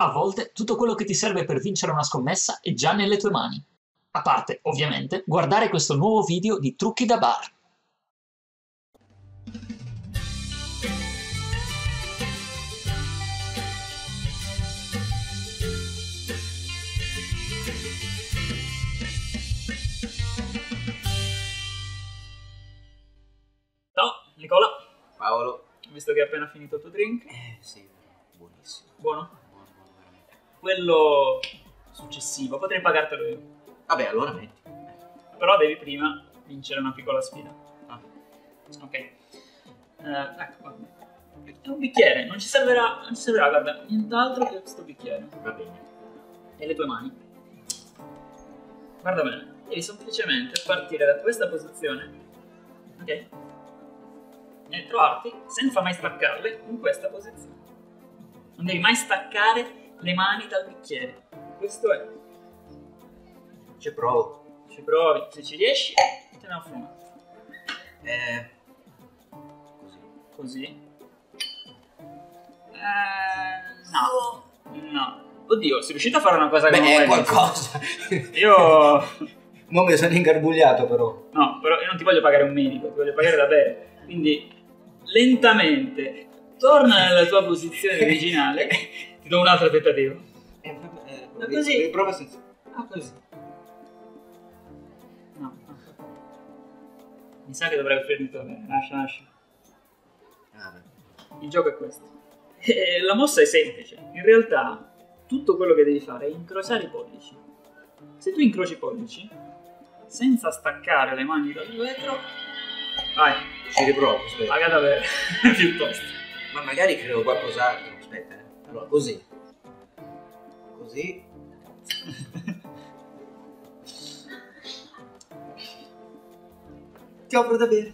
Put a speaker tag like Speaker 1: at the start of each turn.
Speaker 1: A volte tutto quello che ti serve per vincere una scommessa è già nelle tue mani. A parte, ovviamente, guardare questo nuovo video di trucchi da bar.
Speaker 2: Ciao, Nicola.
Speaker 3: Paolo.
Speaker 2: Visto che hai appena finito il tuo drink.
Speaker 3: Eh sì, buonissimo.
Speaker 2: Buono? Quello successivo, potrei pagartelo io.
Speaker 3: Vabbè, allora metti.
Speaker 2: Però devi prima vincere una piccola sfida.
Speaker 3: Ah,
Speaker 2: Ok. Eh, ecco, guarda. È un bicchiere, non ci servirà, non ci servirà, guarda, nient'altro che questo bicchiere.
Speaker 3: va bene.
Speaker 2: E le tue mani. Guarda bene, devi semplicemente partire da questa posizione, ok? E trovarti, senza mai staccarle, in questa posizione. Non devi mai staccare le mani dal bicchiere. Questo è.
Speaker 3: Ci provo.
Speaker 2: Ci provi, se ci riesci, te ne offro un altro.
Speaker 3: Eh... Così.
Speaker 2: Così. Eh, no. No. Oddio, sei riuscito a fare una cosa che non
Speaker 3: Beh,
Speaker 2: mai
Speaker 3: è qualcosa.
Speaker 2: Io...
Speaker 3: Mo me ne sono ingarbugliato però.
Speaker 2: No, però io non ti voglio pagare un medico, ti voglio pagare da bere. Quindi, lentamente, torna nella tua posizione originale. Ti do un altro tentativo.
Speaker 3: Eh, eh,
Speaker 2: Ma così?
Speaker 3: Riprova senza...
Speaker 2: Ah, così. No. Mi sa che dovrei offrirmi da bere. Lascia, lascia.
Speaker 3: Ah, beh.
Speaker 2: Il gioco è questo. E la mossa è semplice. In realtà, tutto quello che devi fare è incrociare i pollici. Se tu incroci i pollici, senza staccare le mani dal vetro, vai,
Speaker 3: Ci riprovo, aspetta.
Speaker 2: paga da bere, piuttosto.
Speaker 3: Ma magari credo qualcos'altro. Aspetta, eh. Allora, così. Così. Ti offro da bere.